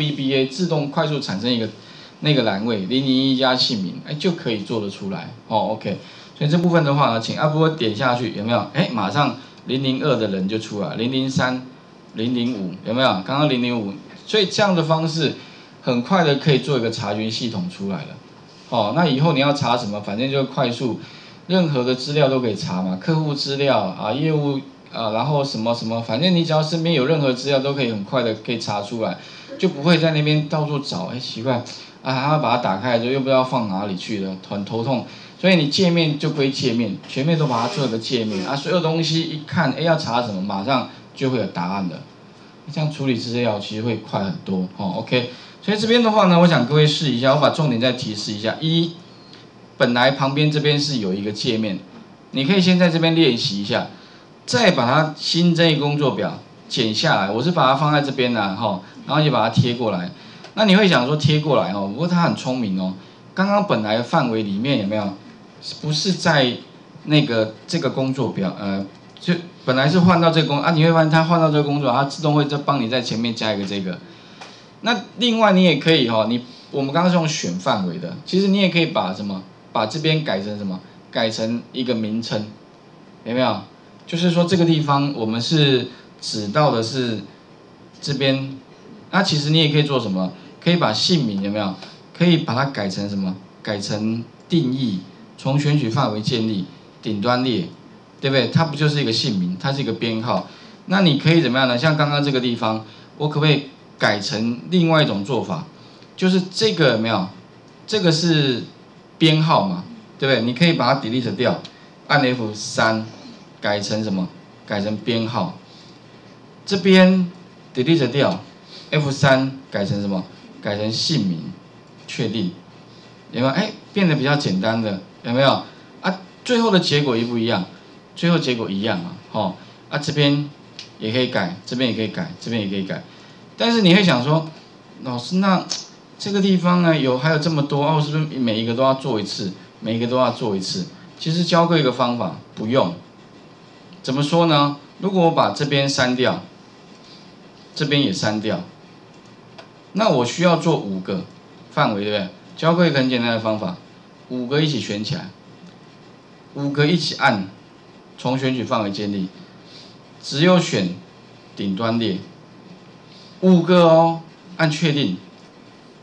VBA 自动快速产生一个那个栏位零零一加姓名，哎就可以做得出来哦。OK，所以这部分的话呢，请阿波点下去有没有？哎，马上零零二的人就出来，零零三、零零五有没有？刚刚零零五，所以这样的方式很快的可以做一个查询系统出来了。哦，那以后你要查什么，反正就快速，任何的资料都可以查嘛，客户资料啊，业务啊，然后什么什么，反正你只要身边有任何资料都可以很快的可以查出来，就不会在那边到处找，哎，奇怪，啊，还要把它打开之后又不知道放哪里去了，很头痛。所以你界面就归界面，全面都把它做个界面啊，所有东西一看，哎，要查什么，马上就会有答案的。这样处理资料其实会快很多，哦，OK。所以这边的话呢，我想各位试一下，我把重点再提示一下：一，本来旁边这边是有一个界面，你可以先在这边练习一下，再把它新增一个工作表剪下来。我是把它放在这边的哈，然后就把它贴过来。那你会想说贴过来哦，不过它很聪明哦。刚刚本来的范围里面有没有？不是在那个这个工作表，呃，就本来是换到这个工啊，你会发现它换到这个工作，它自动会再帮你在前面加一个这个。那另外你也可以哈，你我们刚刚是用选范围的，其实你也可以把什么，把这边改成什么，改成一个名称，有没有？就是说这个地方我们是指到的是这边，那其实你也可以做什么？可以把姓名有没有？可以把它改成什么？改成定义，从选取范围建立顶端列，对不对？它不就是一个姓名？它是一个编号。那你可以怎么样呢？像刚刚这个地方，我可不可以？改成另外一种做法，就是这个没有，这个是编号嘛，对不对？你可以把它 delete 掉，按 F 三，改成什么？改成编号。这边 delete 掉，F 三改成什么？改成姓名，确定，有没有？哎，变得比较简单的，有没有？啊，最后的结果一不一样？最后结果一样啊，好，啊这边也可以改，这边也可以改，这边也可以改。但是你会想说，老师，那这个地方呢有还有这么多哦，是不是每一个都要做一次，每一个都要做一次？其实教过一个方法，不用。怎么说呢？如果我把这边删掉，这边也删掉，那我需要做五个范围，对不对？教过一个很简单的方法，五个一起选起来，五个一起按，从选取范围建立，只有选顶端列。五个哦，按确定，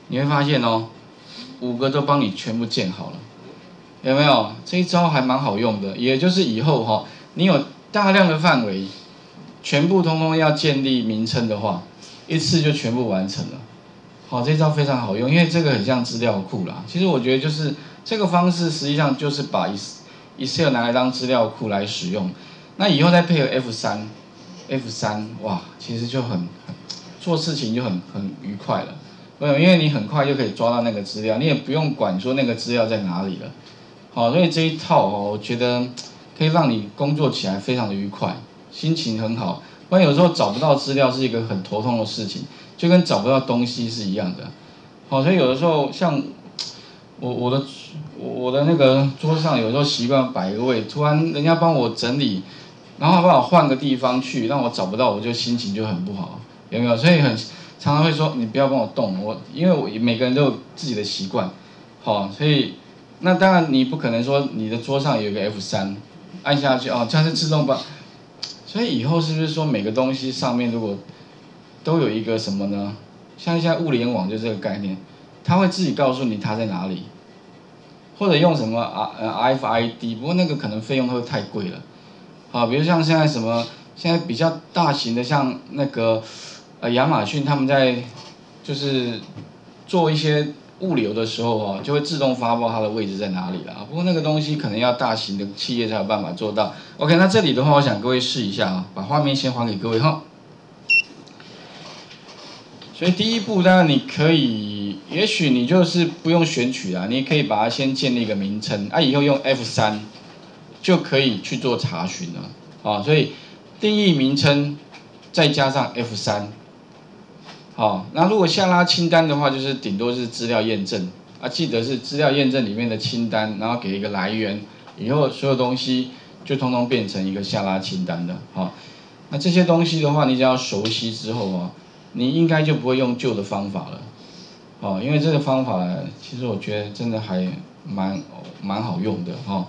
你会发现哦，五个都帮你全部建好了，有没有？这一招还蛮好用的，也就是以后哈，你有大量的范围，全部通通要建立名称的话，一次就全部完成了。好，这招非常好用，因为这个很像资料库啦。其实我觉得就是这个方式，实际上就是把 Excel 拿来当资料库来使用。那以后再配合 F 三，F 三哇，其实就很很。做事情就很很愉快了，为什么？因为你很快就可以抓到那个资料，你也不用管说那个资料在哪里了。好，所以这一套哦，我觉得可以让你工作起来非常的愉快，心情很好。不然有时候找不到资料是一个很头痛的事情，就跟找不到东西是一样的。好，所以有的时候像我我的我的那个桌上有时候习惯摆一个位，突然人家帮我整理，然后帮我换个地方去，让我找不到，我就心情就很不好。有没有？所以很常常会说你不要帮我动我，因为我每个人都有自己的习惯，好，所以那当然你不可能说你的桌上有个 F 三，按下去哦，它是自动把，所以以后是不是说每个东西上面如果都有一个什么呢？像现在物联网就这个概念，它会自己告诉你它在哪里，或者用什么 R F I D，不过那个可能费用会太贵了，好，比如像现在什么现在比较大型的像那个。呃，亚马逊他们在就是做一些物流的时候哦，就会自动发报它的位置在哪里了。不过那个东西可能要大型的企业才有办法做到。OK，那这里的话，我想各位试一下啊，把画面先还给各位哈。所以第一步，当然你可以，也许你就是不用选取啊，你可以把它先建立一个名称，啊，以后用 F 三就可以去做查询了啊。所以定义名称再加上 F 三。好，那如果下拉清单的话，就是顶多是资料验证啊，记得是资料验证里面的清单，然后给一个来源，以后所有东西就通通变成一个下拉清单的。好，那这些东西的话，你只要熟悉之后啊，你应该就不会用旧的方法了，哦，因为这个方法其实我觉得真的还蛮蛮好用的哈。